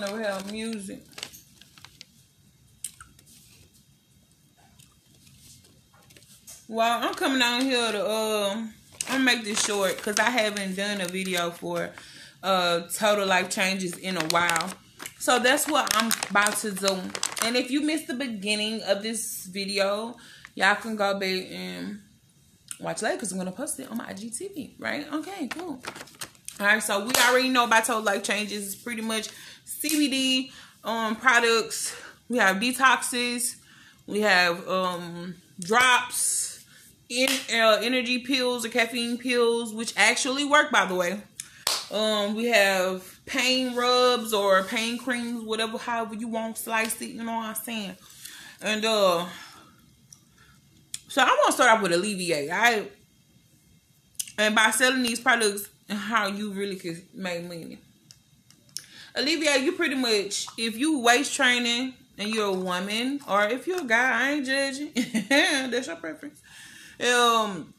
never have music. Well, I'm coming out here to um I'm make this short because I haven't done a video for uh total life changes in a while. So that's what I'm about to do. And if you missed the beginning of this video, y'all can go back and watch later because I'm gonna post it on my IGTV, right? Okay, cool. All right, so we already know about total life changes. It's pretty much CBD um products. We have detoxes. We have um drops, in uh, energy pills or caffeine pills, which actually work, by the way. Um, we have pain rubs or pain creams, whatever, however you want, slice it. You know what I'm saying? And uh, so I want to start off with Alleviate. I and by selling these products, how you really could make money. Alleviate, you pretty much, if you waist training and you're a woman, or if you're a guy, I ain't judging. That's your preference. Um,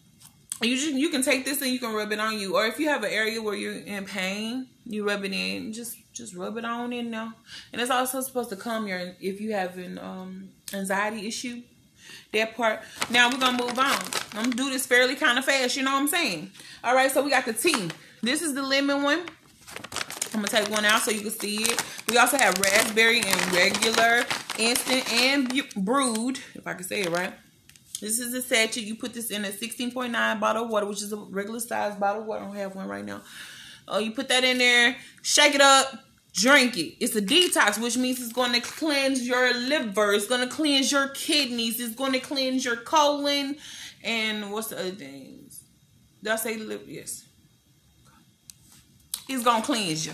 you just you can take this and you can rub it on you, or if you have an area where you're in pain, you rub it in. Just just rub it on in now, and it's also supposed to calm your if you have an um anxiety issue. That part. Now we're gonna move on. I'm gonna do this fairly kind of fast. You know what I'm saying? All right. So we got the tea. This is the lemon one. I'm gonna take one out so you can see it. We also have raspberry and regular, instant, and brewed. If I can say it right. This is a sachet. You put this in a 16.9 bottle of water, which is a regular size bottle of water. I don't have one right now. Oh, you put that in there, shake it up, drink it. It's a detox, which means it's going to cleanse your liver. It's going to cleanse your kidneys. It's going to cleanse your colon. And what's the other things? Did I say liver? Yes. Going to cleanse you.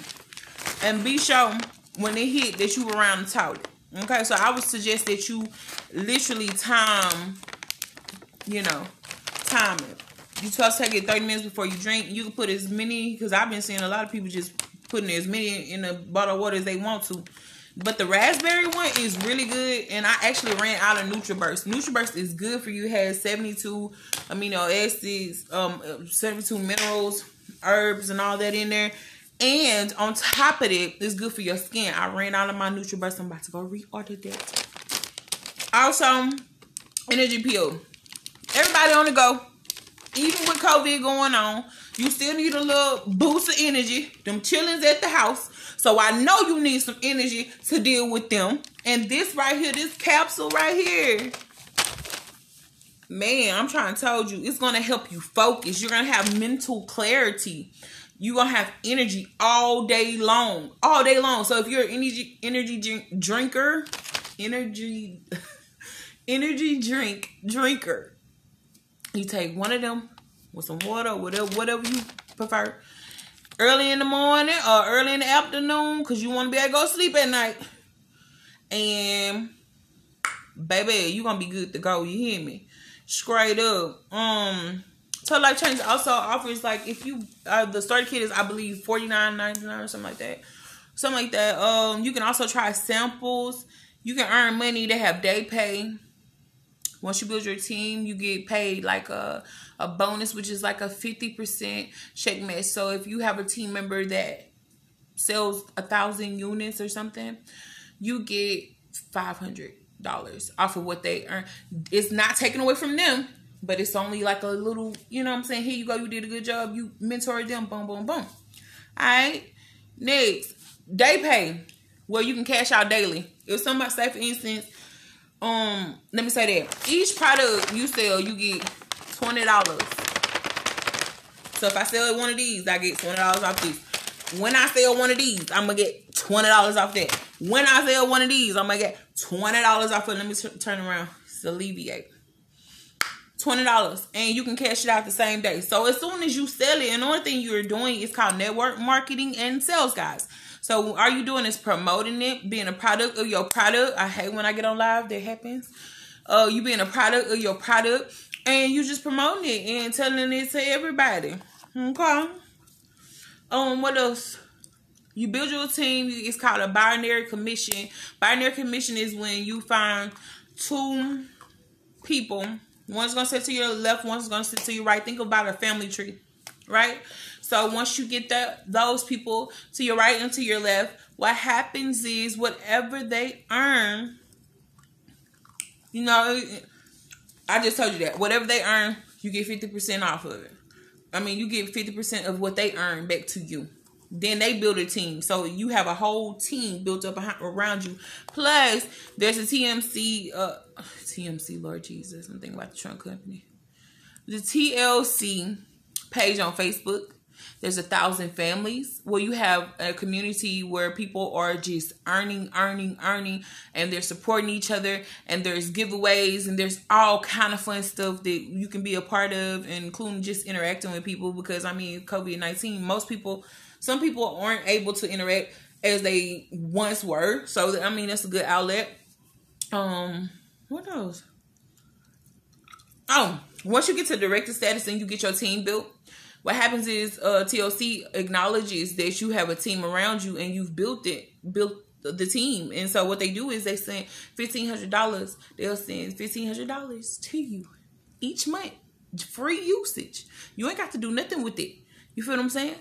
And be sure when it hit that you around the toilet. Okay, so I would suggest that you literally time you know, time it. You supposed to take it 30 minutes before you drink. You can put as many, because I've been seeing a lot of people just putting as many in a bottle of water as they want to. But the raspberry one is really good, and I actually ran out of NutraBurst. NutraBurst is good for you. It has 72 amino acids, um, 72 minerals, herbs, and all that in there. And on top of it, it's good for your skin. I ran out of my NutraBurst. I'm about to go reorder that. Also, energy pill. Everybody on the go. Even with COVID going on, you still need a little boost of energy. Them chillings at the house. So I know you need some energy to deal with them. And this right here, this capsule right here. Man, I'm trying to tell you, it's going to help you focus. You're going to have mental clarity. You're to have energy all day long. All day long. So if you're an energy, energy drink, drinker, energy, energy drink drinker, you take one of them with some water, whatever, whatever you prefer. Early in the morning or early in the afternoon, because you want to be able to go sleep at night. And baby, you gonna be good to go. You hear me? Straight up. Um so Life Change also offers like if you uh the starter kit is I believe forty nine ninety nine or something like that. Something like that. Um you can also try samples. You can earn money. They have day pay. Once you build your team, you get paid like a, a bonus, which is like a 50% check match. So if you have a team member that sells a thousand units or something, you get $500 off of what they earn. It's not taken away from them, but it's only like a little, you know what I'm saying? Here you go, you did a good job. You mentored them, boom, boom, boom. All right. Next, day pay, Well, you can cash out daily. If somebody, say for instance, um let me say that each product you sell you get twenty dollars so if i sell one of these i get twenty dollars off these when i sell one of these i'm gonna get twenty dollars off that when i sell one of these i'm gonna get twenty dollars off it let me turn around it's alleviate twenty dollars and you can cash it out the same day so as soon as you sell it and the only thing you're doing is called network marketing and sales guys so are you doing is promoting it, being a product of your product. I hate when I get on live, that happens. Uh, you being a product of your product and you just promoting it and telling it to everybody. Okay. Um, what else? You build your team. It's called a binary commission. Binary commission is when you find two people. One's gonna sit to your left, one's gonna sit to your right. Think about a family tree, right? So once you get that those people to your right and to your left, what happens is whatever they earn, you know, I just told you that whatever they earn, you get fifty percent off of it. I mean, you get fifty percent of what they earn back to you. Then they build a team, so you have a whole team built up around you. Plus, there's a TMC, uh, TMC, Lord Jesus, I'm thinking about the trunk company, the TLC page on Facebook there's a thousand families where you have a community where people are just earning, earning, earning, and they're supporting each other. And there's giveaways and there's all kind of fun stuff that you can be a part of, including just interacting with people. Because I mean, COVID nineteen, most people, some people aren't able to interact as they once were. So I mean, that's a good outlet. Um, what else? Oh, once you get to director status and you get your team built, what happens is uh, TLC acknowledges that you have a team around you and you've built it, built the team. And so what they do is they send fifteen hundred dollars. They'll send fifteen hundred dollars to you each month, free usage. You ain't got to do nothing with it. You feel what I'm saying?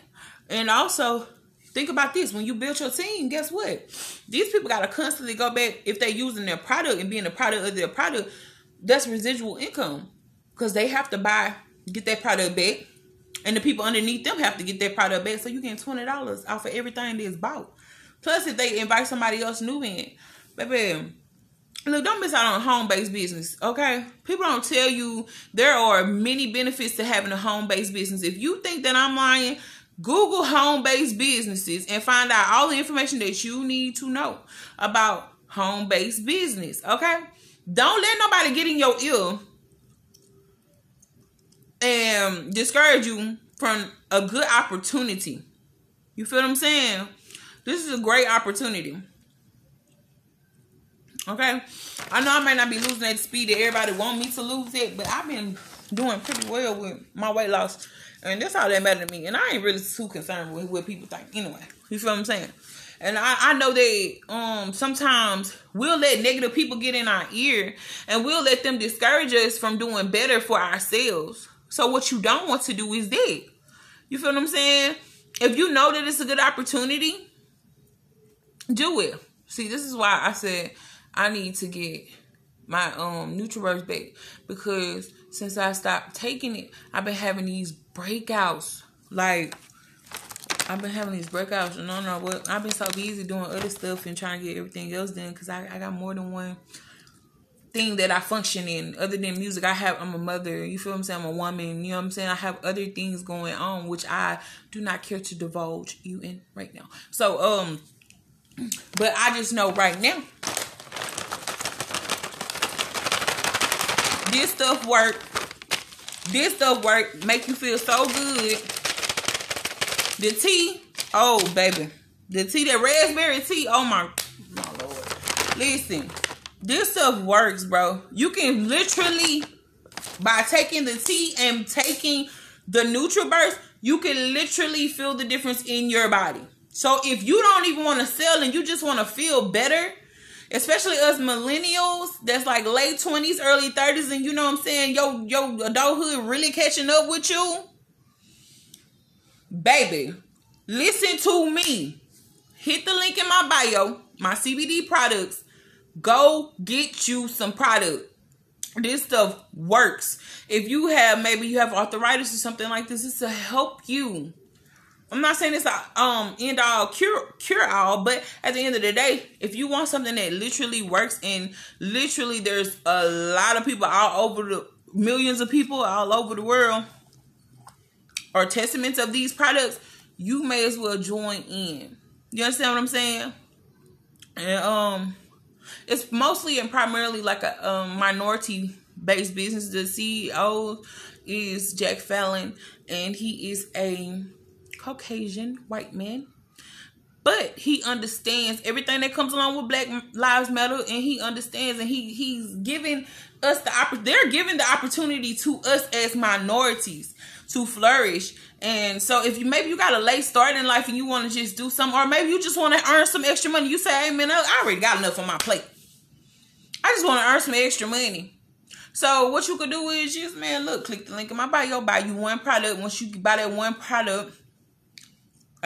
And also think about this: when you build your team, guess what? These people got to constantly go back if they're using their product and being a product of their product. That's residual income because they have to buy, get that product back and the people underneath them have to get their product back. So you get twenty dollars off of everything that's bought. Plus, if they invite somebody else new in, baby, look, don't miss out on home based business. Okay, people don't tell you there are many benefits to having a home based business. If you think that I'm lying. Google home based businesses and find out all the information that you need to know about home based business. Okay? Don't let nobody get in your ear and discourage you from a good opportunity. You feel what I'm saying? This is a great opportunity. Okay, I know I might not be losing that speed that everybody want me to lose it, but I've been doing pretty well with my weight loss, and that's all that matters to me. And I ain't really too concerned with what people think anyway. You feel what I'm saying? And I, I know that um sometimes we'll let negative people get in our ear and we'll let them discourage us from doing better for ourselves. So what you don't want to do is that. You feel what I'm saying? If you know that it's a good opportunity, do it. See, this is why I said I need to get my um NutraBurst back because since I stopped taking it, I've been having these breakouts. Like I've been having these breakouts, and I don't know what I've been so busy doing other stuff and trying to get everything else done because I, I got more than one thing that I function in other than music. I have I'm a mother, you feel I'm saying? I'm a woman, you know what I'm saying? I have other things going on which I do not care to divulge you in right now. So um but I just know right now this stuff work. This stuff work make you feel so good. The tea, oh baby. The tea, that raspberry tea, oh my my lord. Listen, this stuff works, bro. You can literally by taking the tea and taking the NutraBurst, you can literally feel the difference in your body. So if you don't even want to sell and you just want to feel better, especially us millennials that's like late 20s, early 30s, and you know what I'm saying, yo, yo, adulthood really catching up with you. Baby, listen to me. Hit the link in my bio, my CBD products Go get you some product. This stuff works. If you have maybe you have arthritis or something like this, it's to help you. I'm not saying it's a um end all cure cure all, but at the end of the day, if you want something that literally works and literally there's a lot of people all over the millions of people all over the world are testaments of these products, you may as well join in. You understand what I'm saying? And um it's mostly and primarily like a minority based business. The CEO is Jack Fallon, and he is a Caucasian white man. But he understands everything that comes along with Black Lives Matter, and he understands, and he he's giving us the oppor- They're giving the opportunity to us as minorities to flourish. And so if you maybe you got a late start in life and you want to just do something, or maybe you just want to earn some extra money, you say, "Hey man, I already got enough on my plate. I just want to earn some extra money." So what you could do is just man, look, click the link in my bio, buy you one product. Once you buy that one product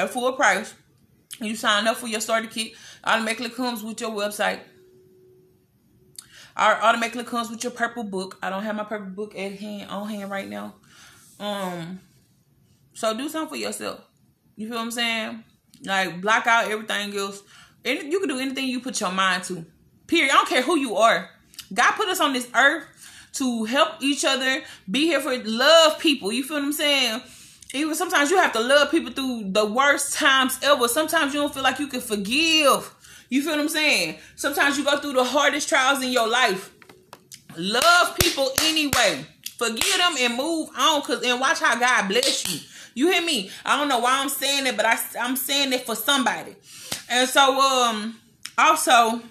at full price, You sign up for your starter kit, automatically comes with your website. Our automatically comes with your purple book. I don't have my purple book at hand on hand right now. Um, so do something for yourself. You feel what I'm saying? Like block out everything else. And you can do anything you put your mind to. Period. I don't care who you are. God put us on this earth to help each other, be here for love people. You feel what I'm saying? Even sometimes you have to love people through the worst times ever. Sometimes you don't feel like you can forgive. You feel what I'm saying? Sometimes you go through the hardest trials in your life. Love people anyway. Forgive them and move on cause and watch how God bless you. You hear me? I don't know why I'm saying it, but I, I'm saying it for somebody. And so um also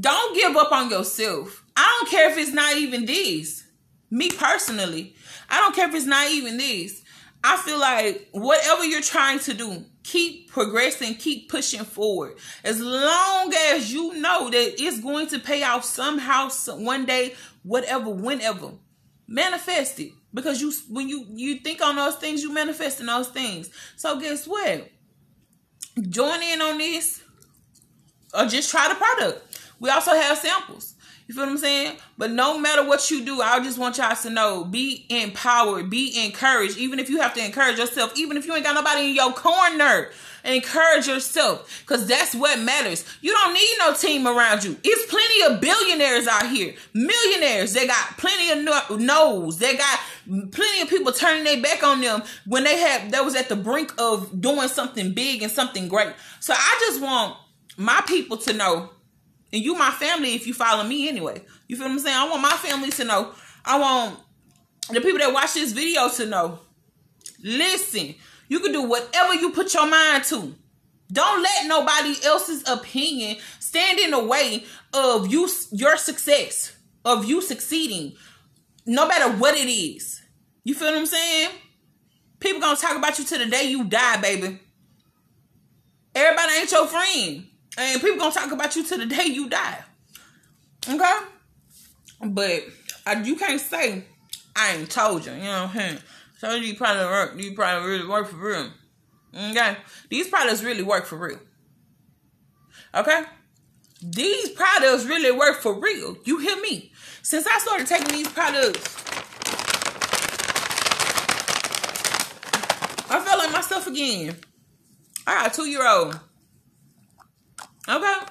don't give up on yourself. I don't care if it's not even this. Me personally, I don't care if it's not even this. I feel like whatever you're trying to do, keep progressing, keep pushing forward. As long as you know that it's going to pay off somehow, one day, whatever, whenever, manifest it. Because you, when you you think on those things, you manifest in those things. So guess what? Join in on this, or just try the product. We also have samples. You feel what I'm saying? But no matter what you do, I just want y'all to know be empowered, be encouraged. Even if you have to encourage yourself, even if you ain't got nobody in your corner, encourage yourself because that's what matters. You don't need no team around you. It's plenty of billionaires out here, millionaires. They got plenty of no- no's. They got plenty of people turning their back on them when they have that was at the brink of doing something big and something great. So I just want my people to know and you my family if you follow me anyway. You feel what I'm saying? I want my family to know. I want the people that watch this video to know. Listen, you can do whatever you put your mind to. Don't let nobody else's opinion stand in the way of you your success, of you succeeding, no matter what it is. You feel what I'm saying? People gonna talk about you to the day you die, baby. Everybody ain't your friend. And people gonna talk about you to the day you die. Okay? But I, you can't say I ain't told you. You know what I'm saying? So these probably work. These probably really work for real. Okay? These products really work for real. Okay? These products really work for real. You hear me? Since I started taking these products, I felt like myself again. I got a two year old. Okay.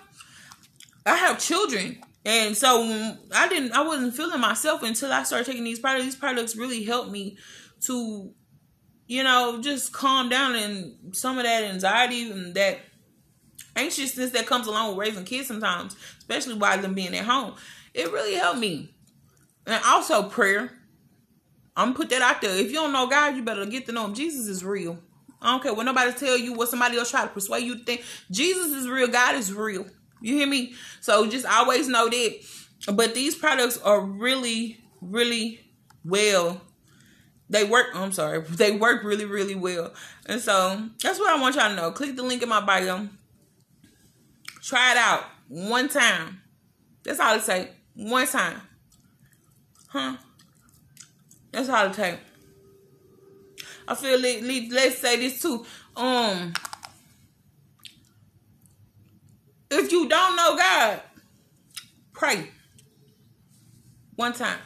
I have children. And so I didn't I wasn't feeling myself until I started taking these products. These products really helped me to, you know, just calm down and some of that anxiety and that anxiousness that comes along with raising kids sometimes, especially while them being at home. It really helped me. And also prayer. I'm gonna put that out there. If you don't know God, you better get to know him. Jesus is real. I don't care what nobody tell you, what somebody else try to persuade you to think. Jesus is real. God is real. You hear me? So just always know that. But these products are really, really well. They work. Oh, I'm sorry. They work really, really well. And so that's what I want y'all to know. Click the link in my bio. Try it out one time. That's all it take. One time. Huh? That's all it take. I feel like let's say this too. Um, if you don't know God, pray one time.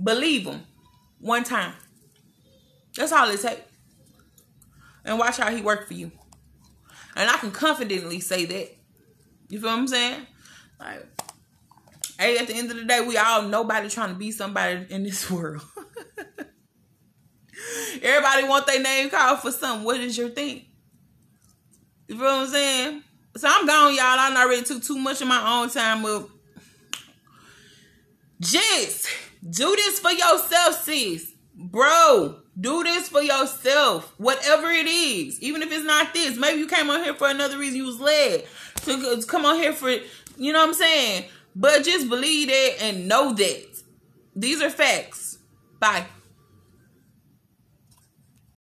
Believe Him one time. That's all it takes. And watch how He work for you. And I can confidently say that. You feel what I'm saying? Like, hey, at the end of the day, we all nobody trying to be somebody in this world. Everybody want their name called for something. What is your thing? You feel what I'm saying? So I'm gone, y'all. I already took too much of my own time up. Just do this for yourself, sis. Bro, do this for yourself. Whatever it is. Even if it's not this. Maybe you came on here for another reason. You was led to come on here for, you know what I'm saying? But just believe that and know that. These are facts. Bye.